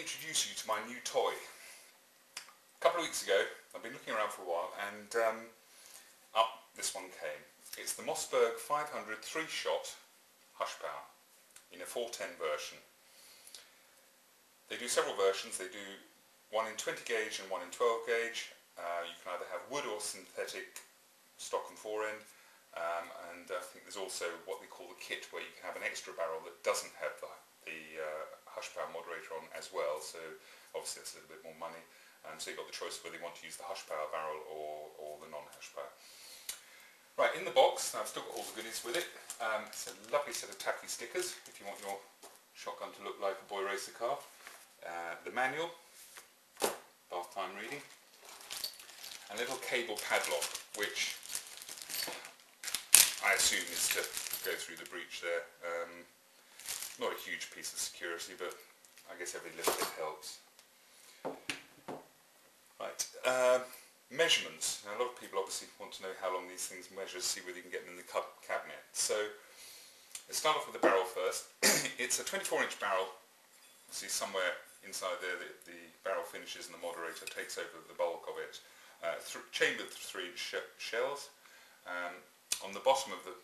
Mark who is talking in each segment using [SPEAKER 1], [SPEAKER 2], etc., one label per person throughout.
[SPEAKER 1] introduce you to my new toy. A couple of weeks ago, I've been looking around for a while and um, up this one came. It's the Mossberg 500 3-shot Hushpower in a 410 version. They do several versions. They do one in 20 gauge and one in 12 gauge. Uh, you can either have wood or synthetic stock and forend. Um, and I think there's also what they call the kit where you can have an extra barrel that doesn't have the, the uh, Hushpower moderator on as well. So obviously it's a little bit more money. Um, so you've got the choice whether you want to use the Hushpower barrel or, or the non-Hushpower. Right, in the box, I've still got all the goodies with it. Um, it's a lovely set of tacky stickers if you want your shotgun to look like a boy racer car. Uh, the manual, bath time reading, a little cable padlock which I assume is to go through the breech there. Um, not a huge piece of security but I guess every little bit helps. Right, uh, measurements. Now, a lot of people obviously want to know how long these things measure, see whether you can get them in the cabinet. So let's start off with the barrel first. it's a 24 inch barrel. See somewhere inside there the, the, barrel finishes and the moderator takes over the bulk of it. Uh, th chambered 3 inch sh shells. Um, on the bottom of the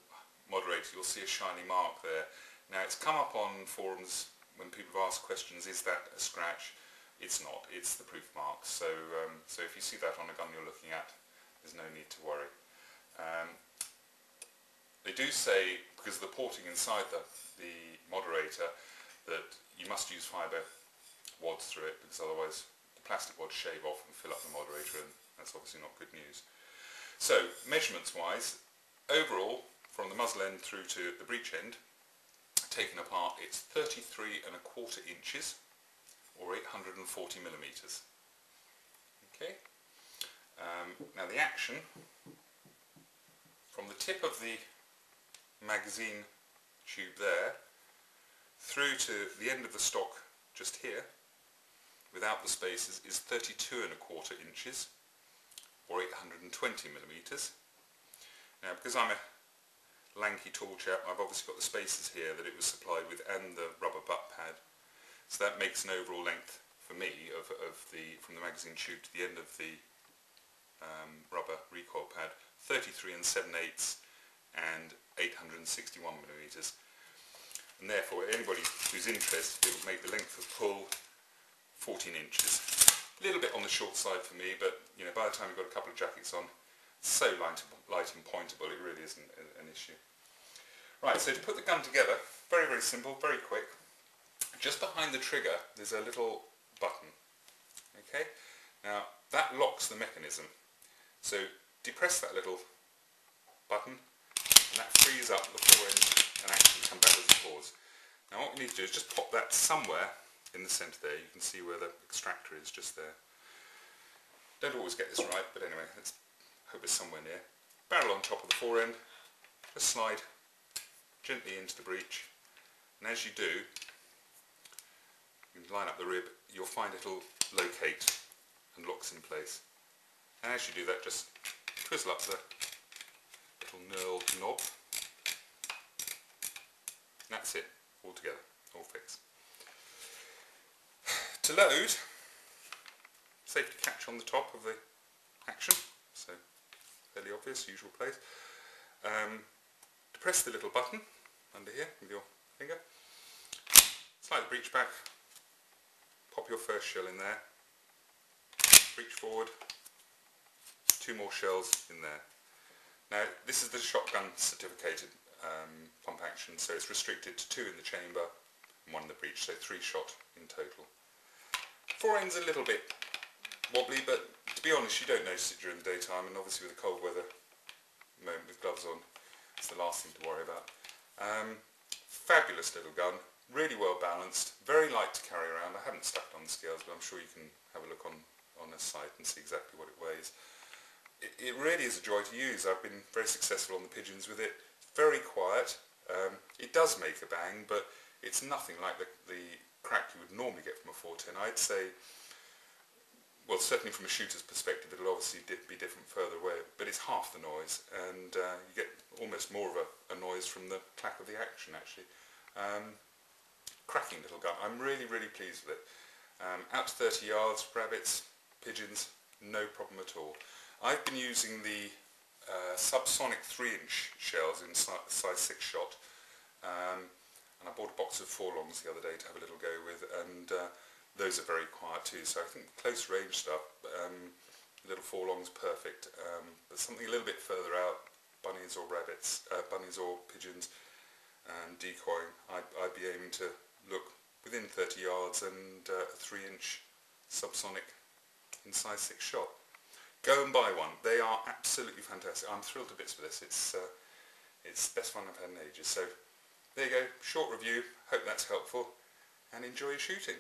[SPEAKER 1] moderator you'll see a shiny mark there. Now it's come up on forums when people have asked questions, is that a scratch? It's not, it's the proof mark. So, um, so if you see that on a gun you're looking at, there's no need to worry. Um, they do say, because of the porting inside the, the moderator, that you must use fibre wads through it, because otherwise the plastic wads shave off and fill up the moderator, and that's obviously not good news. So, measurements-wise, overall, from the muzzle end through to the breech end, taken apart, it's 33 and a quarter inches or 840 millimeters. Okay. Um, now the action from the tip of the magazine tube there through to the end of the stock just here without the spaces is 32 and a quarter inches or 820 millimeters. Now because I'm a lanky tall chap I've obviously got the spaces here that it was supplied with and the rubber butt pad. So that makes an overall length for me of, of the from the magazine tube to the end of the um, rubber recoil pad. 33 and 7 eighths and 861 millimeters. And therefore anybody who's interested it will make the length of pull 14 inches. A little bit on the short side for me but you know by the time you've got a couple of jackets on so light, light and pointable it really isn't an issue right so to put the gun together very very simple very quick just behind the trigger there's a little button. Okay, now that locks the mechanism. So depress that little button and that frees up the forend and actually come backwards and forwards. Now what we need to do is just pop that somewhere in the centre there. You can see where the extractor is just there. Don't always get this right, but anyway, let's hope it's somewhere near. Barrel on top of the fore forend, just slide gently into the breech, and as you do, you line up the rib, you'll find it'll locate and locks in place. And as you do that, just twizzle up the little knurled knob. And that's it, all together, all fixed. To load, safety catch on the top of the action, so fairly obvious, usual place. Um, press the little button under here with your finger, slide the breech back, pop your first shell in there, breech forward, two more shells in there. Now this is the shotgun certificated um, pump action so it's restricted to two in the chamber and one in the breech so three shot in total. Foreend's a little bit wobbly but to be honest you don't notice it during the daytime and obviously with the cold weather moment with gloves on it's the last thing to worry about. Um, fabulous little gun really well balanced, very light to carry around. I haven't stuck it on the scales, but I'm sure you can have a look on, on the site and see exactly what it weighs. It, it really is a joy to use. I've been very successful on the pigeons with it. Very quiet. Um, it does make a bang, but it's nothing like the, the crack you would normally get from a 410. I'd say, well, certainly from a shooter's perspective, it'll obviously be different further away, but it's half the noise, and uh, you get almost more of a, a, noise from the clack of the action, actually. Um, cracking little gun. I'm really, really pleased with it. Um, out to 30 yards, rabbits, pigeons, no problem at all. I've been using the uh, subsonic 3-inch shells in si size 6 shot um, and I bought a box of Fourlongs the other day to have a little go with and uh, those are very quiet too so I think close range stuff um, little Fourlongs perfect. Um, but something a little bit further out bunnies or rabbits uh, bunnies or pigeons and decoying. I'd, I'd, be aiming to look within 30 yards and uh, a 3 inch subsonic in size 6 shot. Go and buy one. They are absolutely fantastic. I'm thrilled to bits with this. It's uh, it's the best one I've had in ages. So there you go, short review, hope that's helpful, and enjoy your shooting.